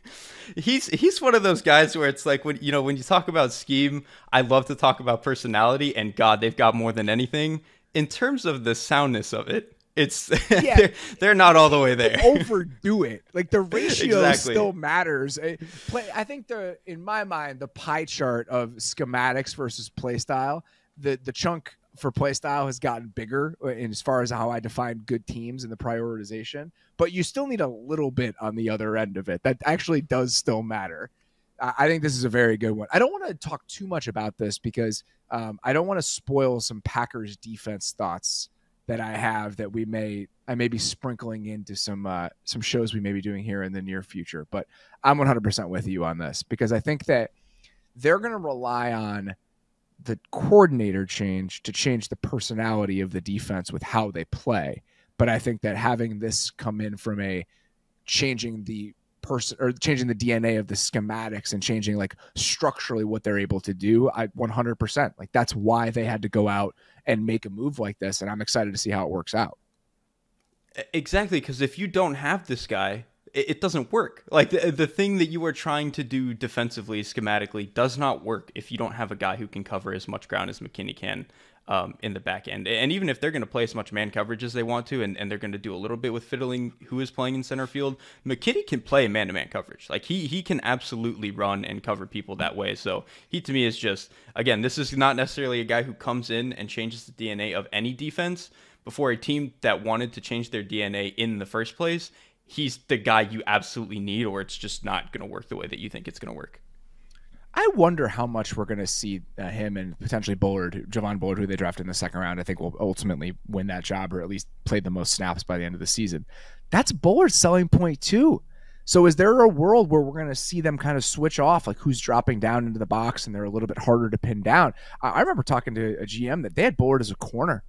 Speaker 2: he's he's one of those guys where it's like when you know when you talk about scheme, I love to talk about personality, and God, they've got more than anything in terms of the soundness of it it's <laughs> yeah. they're, they're, not all the way there.
Speaker 1: Overdo it. Like the <laughs> ratio exactly. still matters. Play, I think the in my mind the pie chart of schematics versus playstyle, the the chunk for playstyle has gotten bigger in as far as how I define good teams and the prioritization. But you still need a little bit on the other end of it. That actually does still matter. I think this is a very good one. I don't want to talk too much about this because um, I don't want to spoil some Packers defense thoughts that I have that we may I may be sprinkling into some uh, some shows we may be doing here in the near future. But I'm 100% with you on this because I think that they're going to rely on the coordinator change to change the personality of the defense with how they play. But I think that having this come in from a changing the person or changing the DNA of the schematics and changing like structurally what they're able to do, I 100% like that's why they had to go out and make a move like this. And I'm excited to see how it works out.
Speaker 2: Exactly. Because if you don't have this guy, it, doesn't work. Like the, the thing that you are trying to do defensively, schematically, does not work if you don't have a guy who can cover as much ground as McKinney can um, in the back end. And even if they're going to play as much man coverage as they want to, and, and they're going to do a little bit with fiddling who is playing in center field, McKinney can play man to man coverage. Like he he can absolutely run and cover people that way. So he to me is just again, this is not necessarily a guy who comes in and changes the DNA of any defense. Before a team that wanted to change their DNA in the first place, he's the guy you absolutely need, or it's just not going to work the way that you think it's going to work.
Speaker 1: I wonder how much we're going to see uh, him and potentially Bullard, Javon Bullard, who they drafted in the second round. I think will ultimately win that job or at least play the most snaps by the end of the season. That's Bullard's selling point too. So is there a world where we're going to see them kind of switch off, like who's dropping down into the box and they're a little bit harder to pin down? I, I remember talking to a GM that they had Bullard as a corner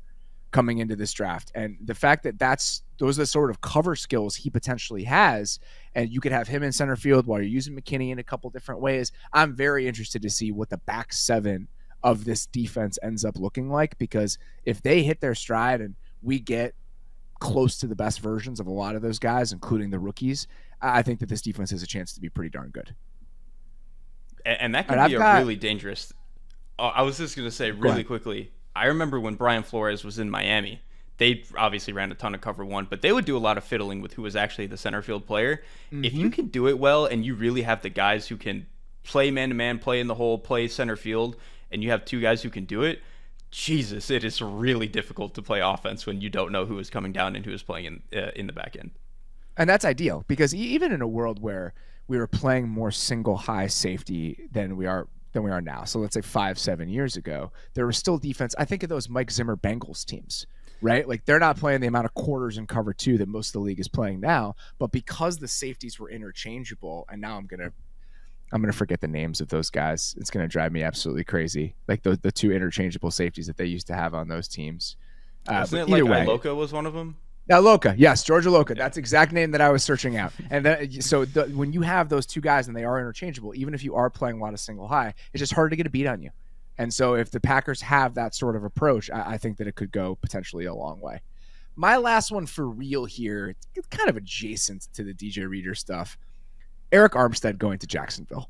Speaker 1: coming into this draft. And the fact that that's those are the sort of cover skills he potentially has, and you could have him in center field while you're using McKinney in a couple different ways. I'm very interested to see what the back seven of this defense ends up looking like because if they hit their stride and we get close to the best versions of a lot of those guys, including the rookies, I think that this defense has a chance to be pretty darn good.
Speaker 2: And, that could be I've a got, really dangerous. Oh, I was just going to say really quickly I remember when Brian Flores was in Miami, they obviously ran a ton of cover one, but they would do a lot of fiddling with who was actually the center field player. Mm-hmm. If you can do it well and you really have the guys who can play man to man, play in the hole, play center field, and you have two guys who can do it, Jesus, it is really difficult to play offense when you don't know who is coming down and who is playing in uh, in the back end.
Speaker 1: And that's ideal because even in a world where we were playing more single high safety than we are than we are now. So let's say five, seven years ago, there was still defense. I think of those Mike Zimmer Bengals teams, right? Like they're not playing the amount of quarters in cover two that most of the league is playing now. But because the safeties were interchangeable, and now I'm gonna I'm gonna forget the names of those guys. It's gonna drive me absolutely crazy. Like the the two interchangeable safeties that they used to have on those teams.
Speaker 2: Uh, Isn't it like way, Iloka was one of them?
Speaker 1: Now, Loca, yes, George Iloka. That's the exact name that I was searching out. And that, so the, when you have those two guys and they are interchangeable, even if you are playing a lot of single high, it's just hard to get a beat on you. And so if the Packers have that sort of approach, I, I think that it could go potentially a long way. My last one for real here, it's kind of adjacent to the DJ Reader stuff. Arik Armstead going to Jacksonville.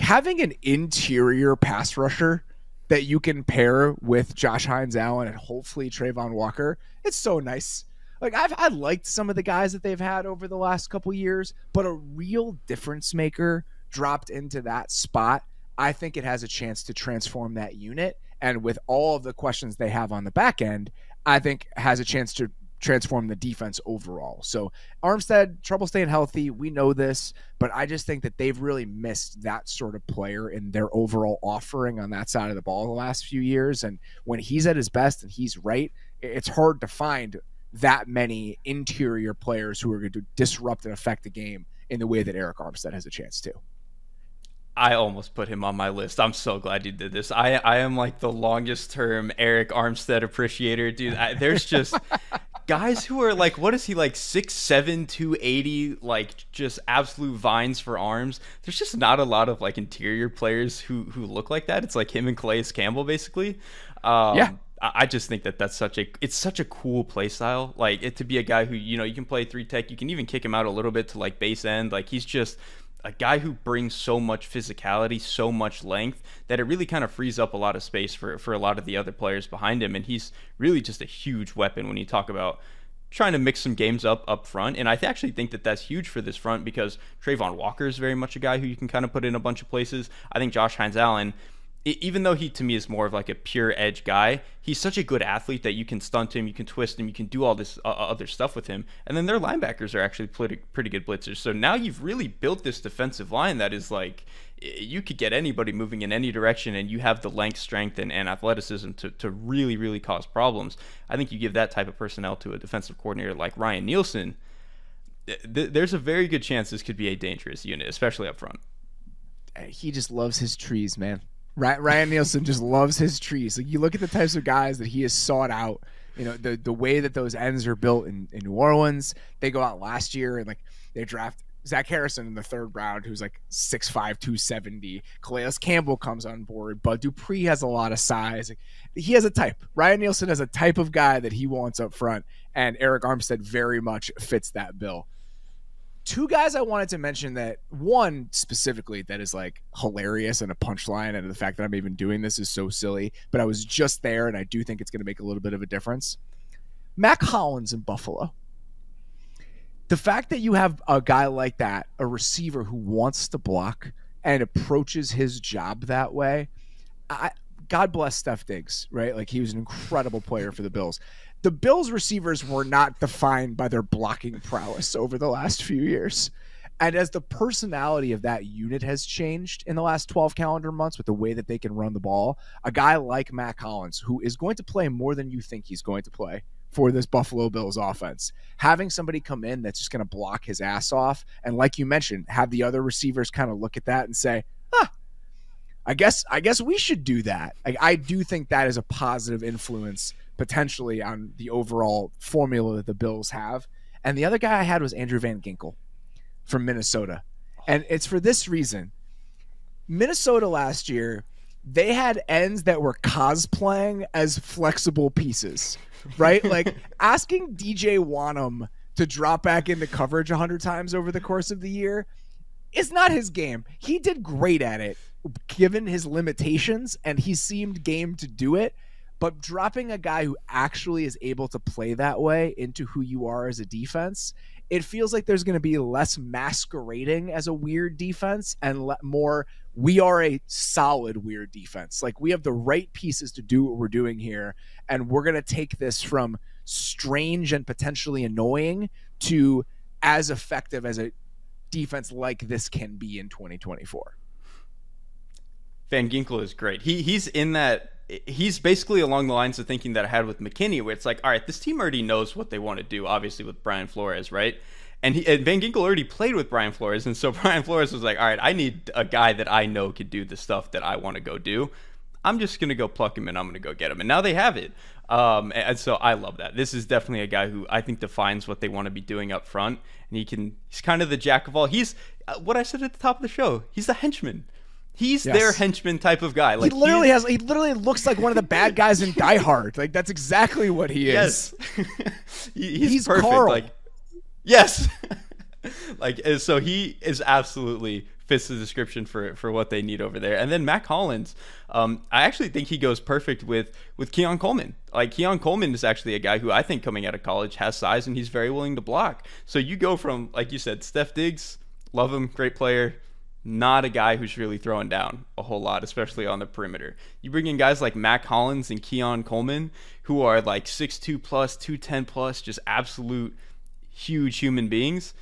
Speaker 1: Having an interior pass rusher that you can pair with Josh Hines Allen and hopefully Travon Walker, it's so nice like I've I liked some of the guys that they've had over the last couple years, but a real difference maker dropped into that spot. I think it has a chance to transform that unit. And with all of the questions they have on the back end, I think has a chance to transform the defense overall. So Armstead, trouble staying healthy. We know this, but I just think that they've really missed that sort of player in their overall offering on that side of the ball the last few years. And when he's at his best and he's right, it's hard to find that many interior players who are going to disrupt and affect the game in the way that Arik Armstead has a chance to.
Speaker 2: I almost put him on my list. I'm so glad you did this. I I am like the longest term Arik Armstead appreciator, dude. I, there's just <laughs> guys who are like, what is he like, six seven, two eighty, like just absolute vines for arms. There's just not a lot of like interior players who who look like that. It's like him and Calais Campbell, basically. Um, yeah. I just think that that's such a it's such a cool play style. Like it to be a guy who you know you can play three tech. You can even kick him out a little bit to like base end. Like he's just a guy who brings so much physicality, so much length that it really kind of frees up a lot of space for for a lot of the other players behind him. And he's really just a huge weapon when you talk about trying to mix some games up up front. And I actually think that that's huge for this front because Travon Walker is very much a guy who you can kind of put in a bunch of places. I think Josh Hines Allen even though he to me is more of like a pure edge guy, he's such a good athlete that you can stunt him, you can twist him, you can do all this uh, uh, other stuff with him. And then their linebackers are actually pretty, pretty good blitzers. So now you've really built this defensive line that is like you could get anybody moving in any direction and you have the length, strength, and, and athleticism to, to really, really cause problems. I think you give that type of personnel to a defensive coordinator like Ryan Nielsen, th- there's a very good chance this could be a dangerous unit, especially up front.
Speaker 1: He just loves his trees, man. Ryan Nielsen just loves his trees. Like you look at the types of guys that he has sought out. You know the the way that those ends are built in, in New Orleans. They go out last year and like they draft Zach Harrison in the third round, who's like 6'5", 270. Calais Campbell comes on board. Bud Dupree has a lot of size. He has a type. Ryan Nielsen has a type of guy that he wants up front, and Arik Armstead very much fits that bill two guys I wanted to mention that one specifically that is like hilarious and a punchline, and the fact that I'm even doing this is so silly, but I was just there and I do think it's going to make a little bit of a difference. Mack Hollins in Buffalo. The fact that you have a guy like that, a receiver who wants to block and approaches his job that way, I, God bless Stef Diggs, right? Like he was an incredible player for the Bills the Bills receivers were not defined by their blocking prowess over the last few years. And as the personality of that unit has changed in the last 12 calendar months with the way that they can run the ball, a guy like Mack Hollins, who is going to play more than you think he's going to play for this Buffalo Bills offense, having somebody come in that's just going to block his ass off. And like you mentioned, have the other receivers kind of look at that and say, huh, I guess I guess we should do that. I, I do think that is a positive influence potentially on the overall formula that the Bills have. And the other guy I had was Andrew Van Ginkel from Minnesota. And it's for this reason. Minnesota last year, they had ends that were cosplaying as flexible pieces, right? <laughs> like asking DJ Wonnum to drop back into coverage 100 times over the course of the year is not his game. He did great at it given his limitations and he seemed game to do it but dropping a guy who actually is able to play that way into who you are as a defense, it feels like there's going to be less masquerading as a weird defense and le- more we are a solid weird defense. Like we have the right pieces to do what we're doing here and we're going to take this from strange and potentially annoying to as effective as a defense like this can be in 2024.
Speaker 2: Van Ginkel is great. He he's in that he's basically along the lines of thinking that I had with McKinney, where it's like, all right, this team already knows what they want to do, obviously with Brian Flores, right? And, he, and Van Ginkel already played with Brian Flores, and so <laughs> Brian Flores was like, all right, I need a guy that I know could do the stuff that I want to go do. I'm just gonna go pluck him and I'm gonna go get him. And now they have it. Um, and so I love that. This is definitely a guy who I think defines what they want to be doing up front, and he can. He's kind of the jack of all. He's uh, what I said at the top of the show. He's the henchman. He's yes. their henchman type of guy.
Speaker 1: Like he literally has. He literally looks like one of the bad guys in Die Hard. Like that's exactly what he
Speaker 2: is. Yes, <laughs> he, he's, he's perfect. Carl. Like yes, <laughs> like so he is absolutely fits the description for for what they need over there. And then Mack Hollins, um, I actually think he goes perfect with with Keon Coleman. Like Keon Coleman is actually a guy who I think coming out of college has size and he's very willing to block. So you go from like you said, Stef Diggs, love him, great player not a guy who's really throwing down a whole lot, especially on the perimeter. You bring in guys like Mack Hollins and Keon Coleman, who are like 6'2 plus, 210 plus, just absolute huge human beings.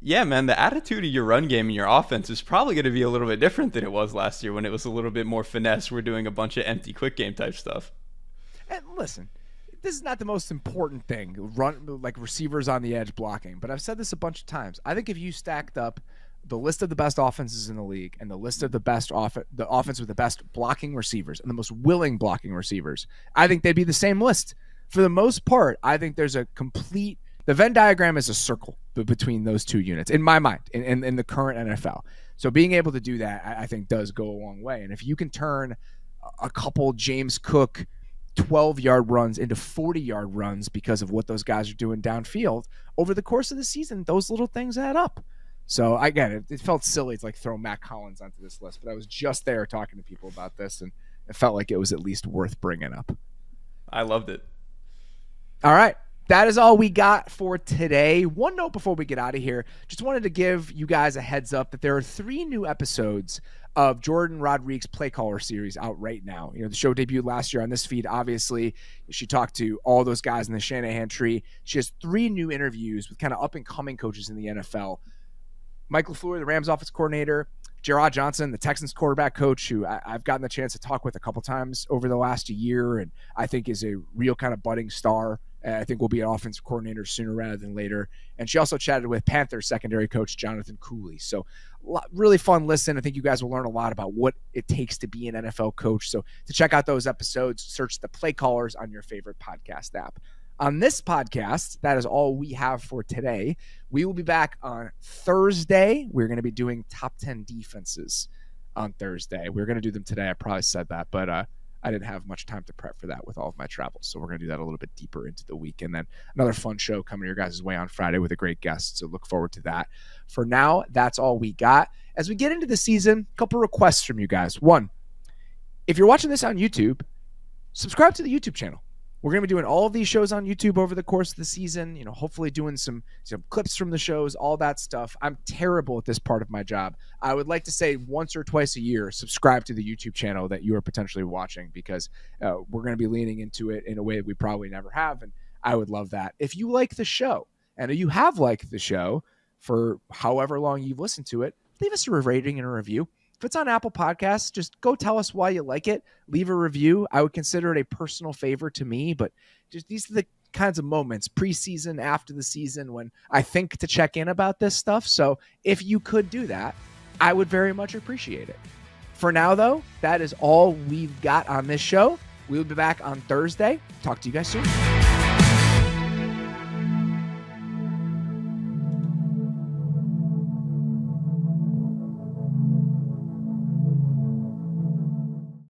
Speaker 2: Yeah, man, the attitude of your run game and your offense is probably going to be a little bit different than it was last year when it was a little bit more finesse. We're doing a bunch of empty quick game type stuff.
Speaker 1: And listen, this is not the most important thing, run like receivers on the edge blocking, but I've said this a bunch of times. I think if you stacked up the list of the best offenses in the league and the list of the best off the offense with the best blocking receivers and the most willing blocking receivers, I think they'd be the same list. For the most part, I think there's a complete the Venn diagram is a circle between those two units in my mind in, in, in the current NFL. So being able to do that, I, I think, does go a long way. And if you can turn a couple James Cook 12 yard runs into 40 yard runs because of what those guys are doing downfield over the course of the season, those little things add up. So I get it. It felt silly to like throw Mack Hollins onto this list, but I was just there talking to people about this, and it felt like it was at least worth bringing up.
Speaker 2: I loved it.
Speaker 1: All right. That is all we got for today. One note before we get out of here. Just wanted to give you guys a heads up that there are three new episodes of Jourdan Rodrigue's Play Caller series out right now. You know, the show debuted last year on this feed. Obviously, she talked to all those guys in the Shanahan tree. She has three new interviews with kind of up and coming coaches in the NFL Mike LaFleur, the Rams offense coordinator, Jerrod Johnson, the Texans quarterback coach, who I, have gotten the chance to talk with a couple times over the last year, and I think is a real kind of budding star. I think will be an offensive coordinator sooner rather than later. And she also chatted with Panthers secondary coach Jonathan Cooley. So, really fun listen. I think you guys will learn a lot about what it takes to be an NFL coach. So, to check out those episodes, search the play callers on your favorite podcast app. On this podcast, that is all we have for today. We will be back on Thursday. We're going to be doing top 10 defenses on Thursday. We are going to do them today. I probably said that, but uh, I didn't have much time to prep for that with all of my travels. So we're going to do that a little bit deeper into the week. And then another fun show coming your guys' way on Friday with a great guest. So look forward to that. For now, that's all we got. As we get into the season, a couple requests from you guys. One, if you're watching this on YouTube, subscribe to the YouTube channel we're going to be doing all of these shows on YouTube over the course of the season. You know, hopefully doing some some clips from the shows, all that stuff. I'm terrible at this part of my job. I would like to say once or twice a year, subscribe to the YouTube channel that you are potentially watching because uh, we're going to be leaning into it in a way that we probably never have, and I would love that. If you like the show and you have liked the show for however long you've listened to it, leave us a rating and a review. If it's on Apple Podcasts, just go tell us why you like it. Leave a review. I would consider it a personal favor to me, but just these are the kinds of moments preseason, after the season, when I think to check in about this stuff. So if you could do that, I would very much appreciate it. For now, though, that is all we've got on this show. We'll be back on Thursday. Talk to you guys soon.